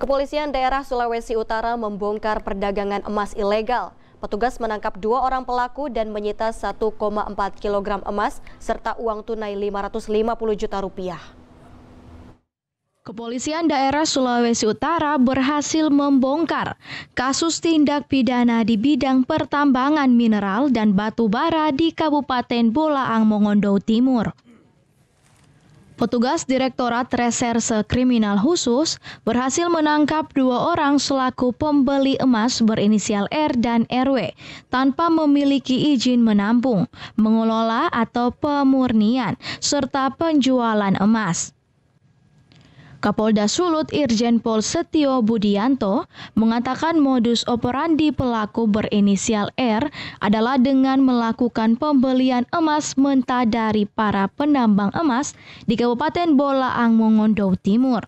Kepolisian daerah Sulawesi Utara membongkar perdagangan emas ilegal. Petugas menangkap dua orang pelaku dan menyita 1,4 kg emas serta uang tunai 550 juta rupiah. Kepolisian daerah Sulawesi Utara berhasil membongkar kasus tindak pidana di bidang pertambangan mineral dan batu bara di Kabupaten Bolaang Mongondo Timur. Petugas Direktorat Reserse Kriminal Khusus berhasil menangkap dua orang selaku pembeli emas berinisial R dan RW tanpa memiliki izin menampung, mengelola atau pemurnian, serta penjualan emas. Kapolda Sulut Irjen Pol Setio Budianto mengatakan modus operandi pelaku berinisial R adalah dengan melakukan pembelian emas mentah dari para penambang emas di Kabupaten Bolaang Mongondo Timur.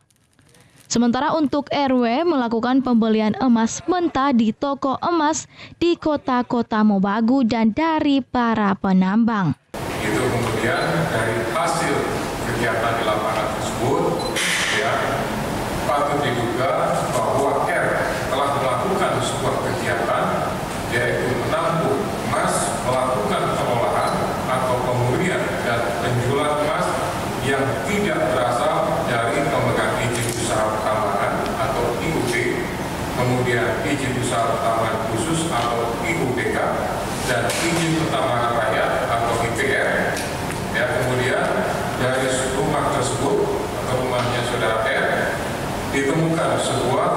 Sementara untuk RW melakukan pembelian emas mentah di toko emas di kota-kota Mobagu dan dari para penambang. Itu kemudian dari hasil kegiatan di lapangan tersebut patut diduga bahwa R telah melakukan sebuah kegiatan yaitu menampung emas, melakukan pengolahan atau pemurnian dan penjualan emas yang tidak berasal dari pemegang izin usaha pertambangan atau IUP, kemudian izin usaha pertambangan khusus atau IUPK, dan izin pertambangan rakyat atau IPR. Ya, kemudian dari rumah tersebut atau rumahnya saudara R ditemukan sebuah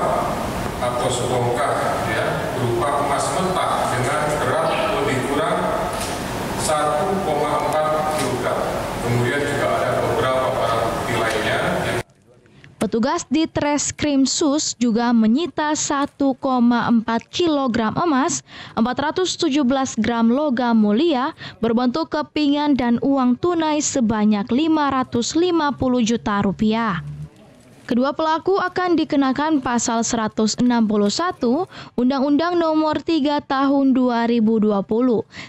atau sebongkah ya berupa emas mentah dengan berat lebih kurang 1,4 kg. Kemudian juga ada beberapa barang bukti lainnya yang Petugas di Treskrim Sus juga menyita 1,4 kg emas, 417 gram logam mulia berbentuk kepingan dan uang tunai sebanyak 550 juta rupiah. Kedua pelaku akan dikenakan pasal 161 Undang-Undang Nomor 3 Tahun 2020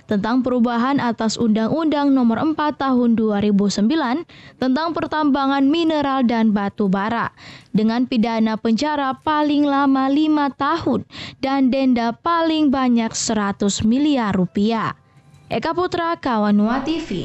tentang perubahan atas Undang-Undang Nomor 4 Tahun 2009 tentang pertambangan mineral dan batu bara dengan pidana penjara paling lama 5 tahun dan denda paling banyak 100 miliar rupiah. Eka Putra, Kawanua TV.